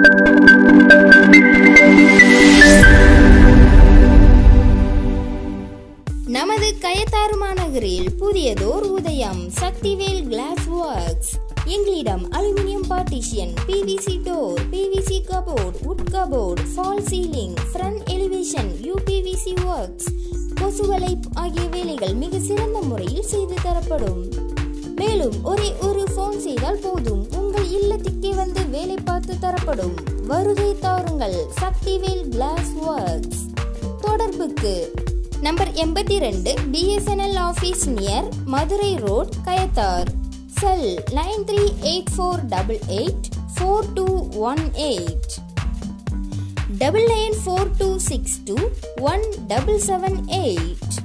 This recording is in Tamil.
நமது கயத்தாறு மாநகரில் புதியதோர் உதயம் சக்திவேல் கிளாஸ் ஒர்க்ஸ் எங்களிடம் aluminium partition PVC door PVC cupboard wood cupboard false ceiling front elevation UPVC works கொசுவலை ஆகிய வேலைகள் மிக சிறந்த முறையில் செய்து தரப்படும். மேலும் ஒரே ஒரு ஃபோன் செய்தால் போதும். உங்கள் வேலை பார்த்து தரப்படும். வருகை தாருங்கள். சக்திவேல் கிளாஸ் ஒர்க்ஸ் தொடர்புக்கு நம்பர் எண்பத்தி ரெண்டு BSNL office near Madurai road Kayathar. Cell nine three eight four double eight four two one eight double nine four two six two one double seven eight